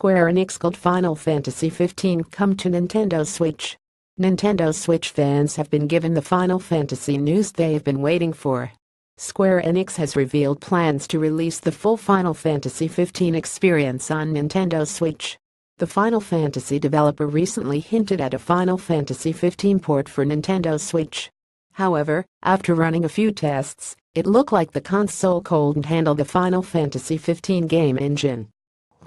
Square Enix called Final Fantasy XV come to Nintendo Switch. Nintendo Switch fans have been given the Final Fantasy news they have been waiting for. Square Enix has revealed plans to release the full Final Fantasy XV experience on Nintendo Switch. The Final Fantasy developer recently hinted at a Final Fantasy XV port for Nintendo Switch. However, after running a few tests, it looked like the console couldn't handle the Final Fantasy XV game engine.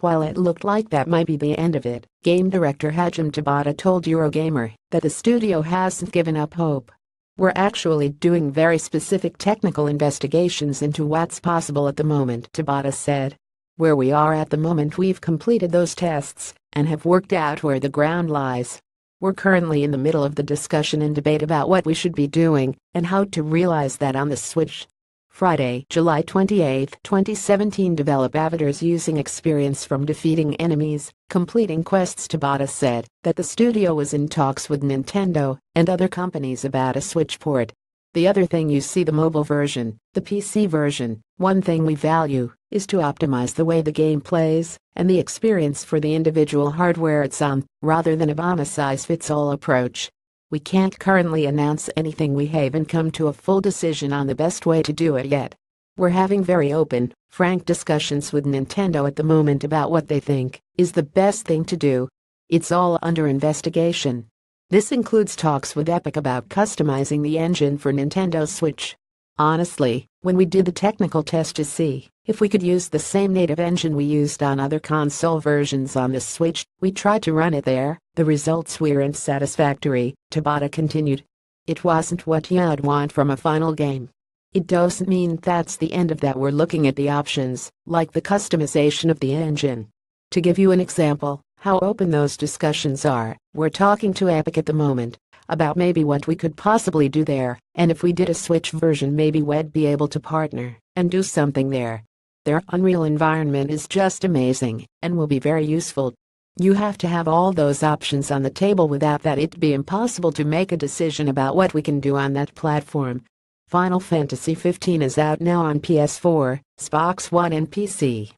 While it looked like that might be the end of it, game director Hajime Tabata told Eurogamer that the studio hasn't given up hope. We're actually doing very specific technical investigations into what's possible at the moment, Tabata said. Where we are at the moment we've completed those tests and have worked out where the ground lies. We're currently in the middle of the discussion and debate about what we should be doing and how to realize that on the Switch. Friday, July 28, 2017 Develop avatars using experience from defeating enemies, completing quests Tabata said that the studio was in talks with Nintendo and other companies about a Switch port. The other thing you see the mobile version, the PC version, one thing we value is to optimize the way the game plays and the experience for the individual hardware it's on, rather than a one-size-fits-all approach. We can't currently announce anything we haven't come to a full decision on the best way to do it yet. We're having very open, frank discussions with Nintendo at the moment about what they think is the best thing to do. It's all under investigation. This includes talks with Epic about customizing the engine for Nintendo Switch. Honestly, when we did the technical test to see if we could use the same native engine we used on other console versions on the Switch, we tried to run it there. The results weren't satisfactory, Tabata continued. It wasn't what you'd want from a final game. It doesn't mean that's the end of that we're looking at the options, like the customization of the engine. To give you an example, how open those discussions are, we're talking to Epic at the moment about maybe what we could possibly do there, and if we did a Switch version maybe we'd be able to partner and do something there. Their Unreal environment is just amazing and will be very useful. You have to have all those options on the table without that it'd be impossible to make a decision about what we can do on that platform. Final Fantasy XV is out now on PS4, Xbox One and PC.